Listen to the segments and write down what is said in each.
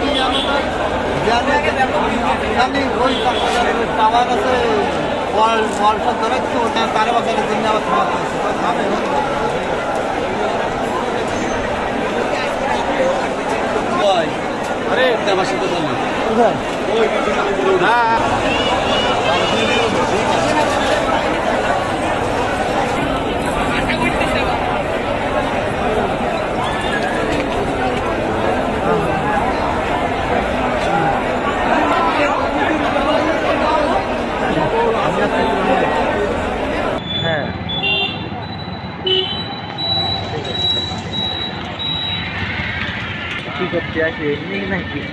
কি জানো? তো জানি? ওই টাওয়ার আছে সব ধরে তো তারে বাসার জন্য আবার খাওয়াতে আরে আমার সাথে হ্যাঁ। exactly, exactly.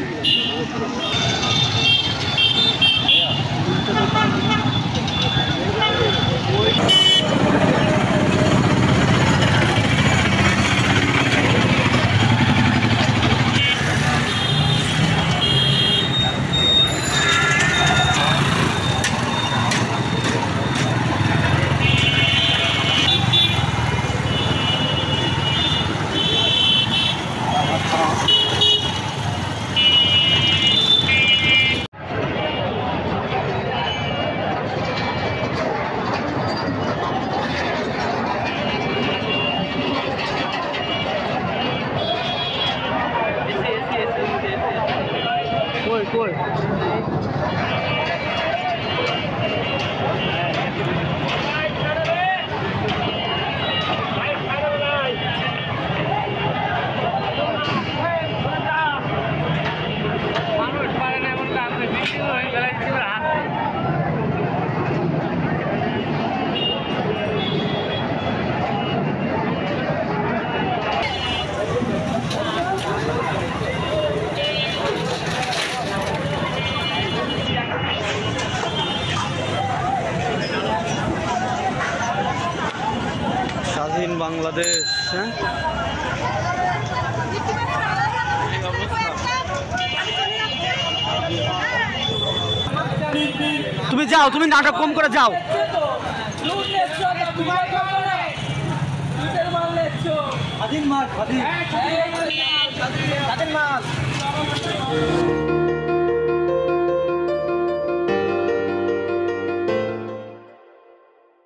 よかった。foi, foi. Bangladesh হ্যাঁ? তুমি যাও তুমি নাটক কম করে যাও। মাল মাল।